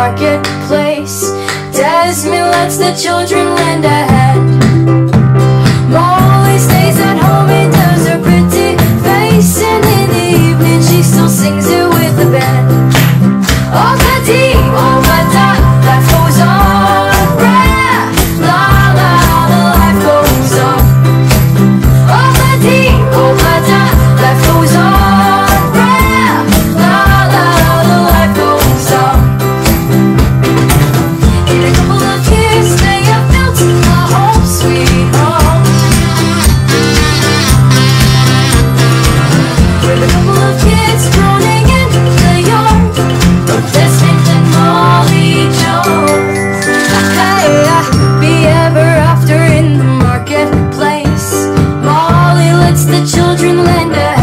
marketplace. Desmond lets the children lend a hand the children lend a